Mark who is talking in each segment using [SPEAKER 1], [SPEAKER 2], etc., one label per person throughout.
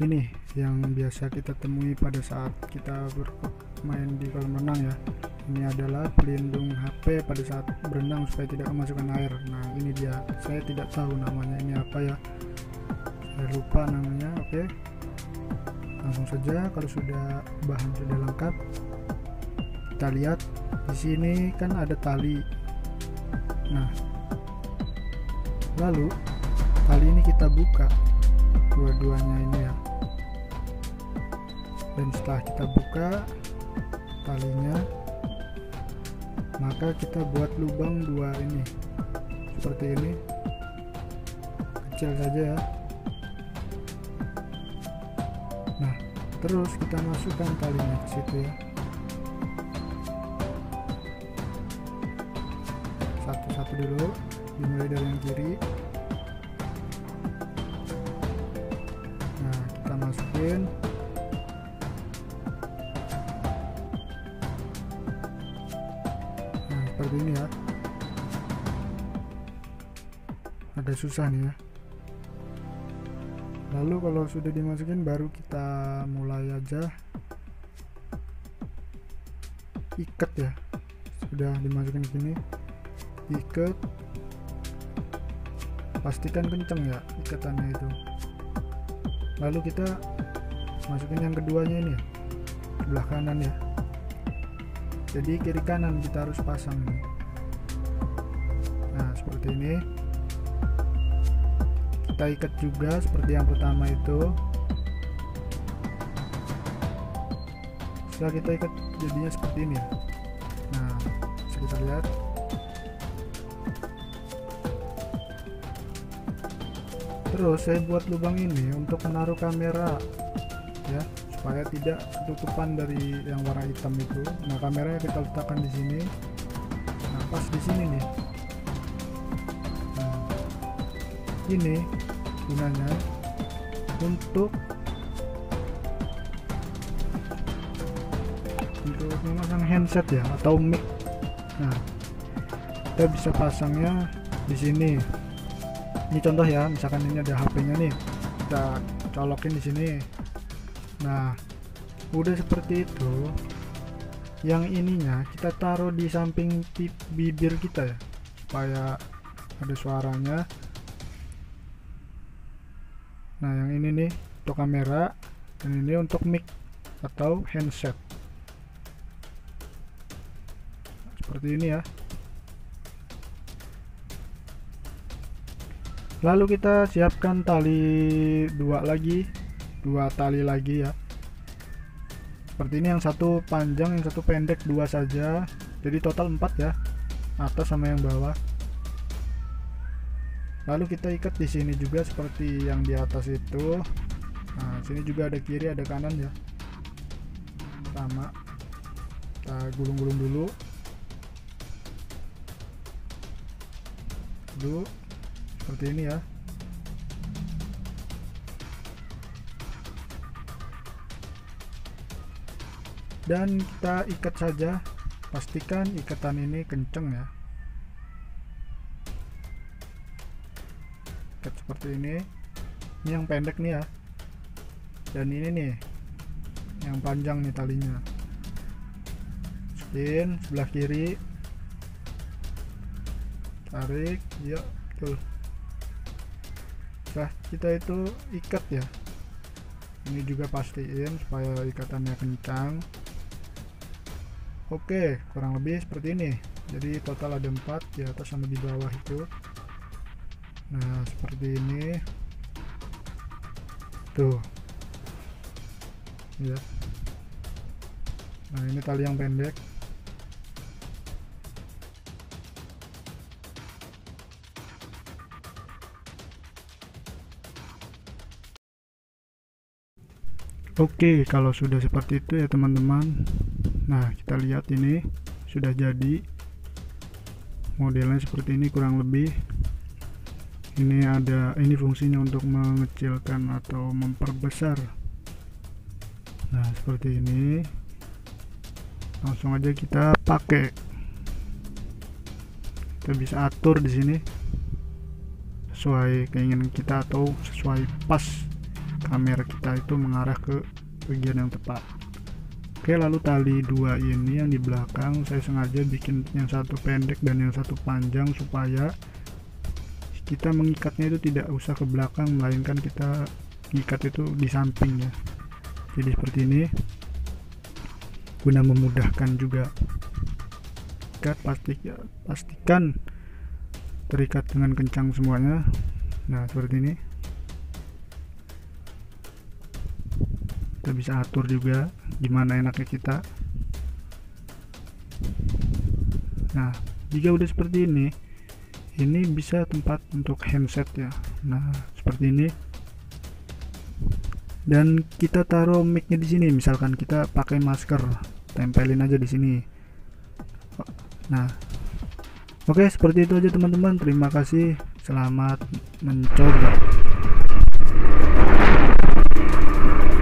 [SPEAKER 1] ini yang biasa kita temui pada saat kita bermain di kolam renang ya. Ini adalah pelindung HP pada saat berenang supaya tidak kemasukan air. Nah ini dia. Saya tidak tahu namanya ini apa ya. Saya lupa namanya oke. Langsung saja kalau sudah bahan sudah lengkap kita lihat di sini kan ada tali. Nah lalu tali ini kita buka. Dua-duanya ya dan setelah kita buka talinya maka kita buat lubang dua ini. Seperti ini. Kecil saja ya. Nah terus kita masukkan talinya ke situ ya. Satu-satu dulu dimulai dari yang kiri. Nah kita masukin ini ya. Agak susah nih ya. Lalu kalau sudah dimasukin baru kita mulai aja. Ikat ya. Sudah dimasukin sini. Ikat. Pastikan kenceng ya ikatannya itu. Lalu kita masukin yang keduanya ini. Sebelah kanan ya. Jadi kiri kanan kita harus pasang ini nah seperti ini. Kita ikat juga seperti yang pertama itu. Setelah kita ikat jadinya seperti ini. Nah bisa kita lihat. Terus saya buat lubang ini untuk menaruh kamera ya supaya tidak ketutupan dari yang warna hitam itu. Nah kameranya kita letakkan di sini. Nah pas di sini nih ini gunanya untuk untuk memasang handset ya atau mic. Nah kita bisa pasangnya di sini. Ini contoh ya misalkan ini ada HP-nya nih kita colokin di sini. Nah udah seperti itu yang ininya kita taruh di samping bibir kita ya supaya ada suaranya nah yang ini nih untuk kamera dan ini untuk mic atau handset. Seperti ini ya. Lalu kita siapkan tali dua lagi dua tali lagi ya. Seperti ini yang satu panjang yang satu pendek dua saja. Jadi total empat ya atas sama yang bawah lalu kita ikat di sini juga seperti yang di atas itu. Nah sini juga ada kiri ada kanan ya. Sama. Kita gulung-gulung dulu. Dulu. Seperti ini ya. Dan kita ikat saja. Pastikan ikatan ini kenceng ya seperti ini. Ini yang pendek nih ya. Dan ini nih yang panjang nih talinya. Spin sebelah kiri. Tarik ya betul. Nah kita itu ikat ya. Ini juga pastiin supaya ikatannya kencang. Oke kurang lebih seperti ini. Jadi total ada empat di atas sama di bawah itu nah seperti ini tuh ya nah ini tali yang pendek Oke, kalau sudah seperti itu ya teman-teman. Nah, kita lihat ini sudah jadi. Modelnya seperti ini kurang lebih. Ini ada ini fungsinya untuk mengecilkan atau memperbesar. Nah, seperti ini. Langsung aja kita pakai. Kita bisa atur di sini sesuai keinginan kita atau sesuai pas kamera kita itu mengarah ke bagian yang tepat oke lalu tali dua ini yang di belakang saya sengaja bikin yang satu pendek dan yang satu panjang supaya kita mengikatnya itu tidak usah ke belakang melainkan kita ikat itu di samping ya. Jadi seperti ini. Guna memudahkan juga. Ikat ya, pastikan terikat dengan kencang semuanya. Nah seperti ini. Kita bisa atur juga gimana enaknya kita. Nah jika udah seperti ini ini bisa tempat untuk handset ya. Nah seperti ini. Dan kita taruh micnya di sini. Misalkan kita pakai masker tempelin aja di sini. Nah oke seperti itu aja teman-teman. Terima kasih. Selamat mencoba.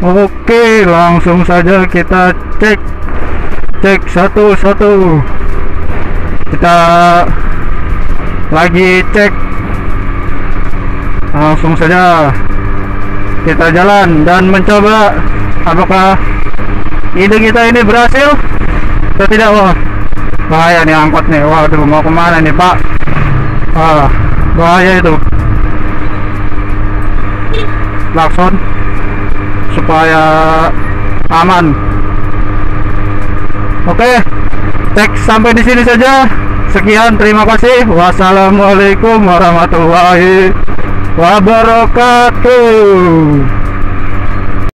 [SPEAKER 1] Oke langsung saja kita cek. Cek satu-satu. Kita lagi cek. Langsung saja kita jalan dan mencoba apakah ide kita ini berhasil atau tidak. Wah bahaya nih angkot nih. Waduh mau ke mana nih pak? Ah bahaya itu. Klakson supaya aman. Oke cek sampai di sini saja sekian terima kasih. Wassalamualaikum warahmatullahi wabarakatuh